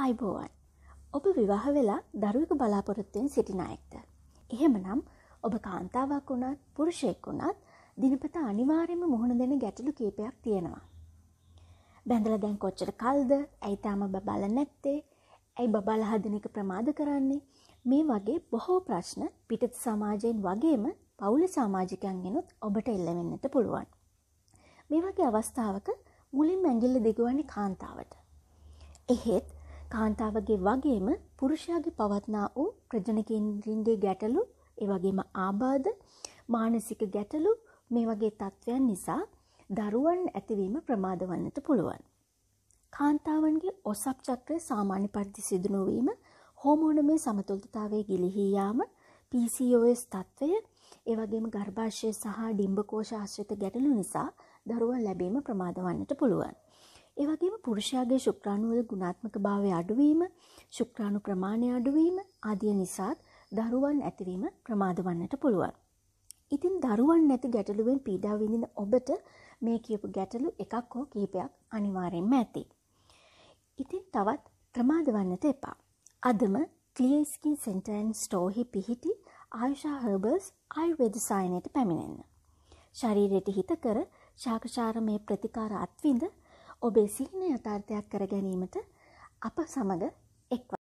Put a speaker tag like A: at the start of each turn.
A: අයිබෝවන් ඔබ විවාහ වෙලා දරුවක බලාපොරොත්තුවෙන් සිටින අයෙක්ද. එහෙම නම් ඔබ කාන්තාවක් වුණත් පුරුෂයෙක් වුණත් දිනපත අනිවාර්යම මුහුණ දෙන ගැටලු කීපයක් තියෙනවා. බැඳල දැන් කොච්චර කල්ද ඇයිතාම බබල නැත්තේ ඇයි බබල හදන එක ප්‍රමාද කරන්නේ මේ වගේ බොහෝ ප්‍රශ්න පිටත් සමාජයෙන් වගේම පවුල සාමාජිකයන්ගෙනුත් ඔබට එල්ලවෙන්නට පුළුවන්. මේ වගේ අවස්ථාවක මුලින් මැගිල්ල දිගුවන්නේ කාන්තාවට. එහෙත් කාන්තාවගේ වගේම පුරුෂයාගේ පවත්නා වූ ප්‍රජනකේන්ද්‍රීන්ගේ ගැටලු ඒවගේම ආබාධ මානසික ගැටලු මේ වගේ තත්ත්වයන් නිසා දරුවන් ඇතිවීම ප්‍රමාද වන්නට පුළුවන්. කාන්තාවන්ගේ ඔසප් චක්‍රය සාමාන්‍ය පරිදි සිදුනොවීම හෝමෝනමේ සමතුල්තතාවේ ගිලිහීයාම PCOS තත්ත්වය ඒවගේම ගර්භාෂය සහ ඩිම්බකෝෂ ආශ්‍රිත ගැටලු නිසා දරුවන් ලැබීම ප්‍රමාද වන්නට පුළුවන්. ඒවගේම පුරුෂයාගේ ශුක්‍රාණුවල ගුණාත්මක භාවය අඩුවීම ශුක්‍රාණු ප්‍රමාණය අඩුවීම ආදිය නිසාත් දරුවන් ඇතිවීම ප්‍රමාද වන්නට පුළුවන්. ඉතින් දරුවන් නැති ගැටලුවෙන් පීඩා විඳින ඔබට මේ කියපු ගැටලු එකක් හෝ කීපයක් අනිවාර්යෙන්ම ඇති. ඉතින් තවත් ප්‍රමාද වන්නට එපා. අදම ක්ලියස්කින් සෙන්ටර්න් ස්ටෝහි පිහිටි ආයුෂා හර්බර්ස් ආයුවේද සායනයට පැමිණෙන්න. ශරීරයට හිත කර ශාකචාර මේ ප්‍රතිකාර අත්විඳ ඔබේ සිහින යථාර්ථයක් කර ගැනීමට අප සමඟ එක්ව.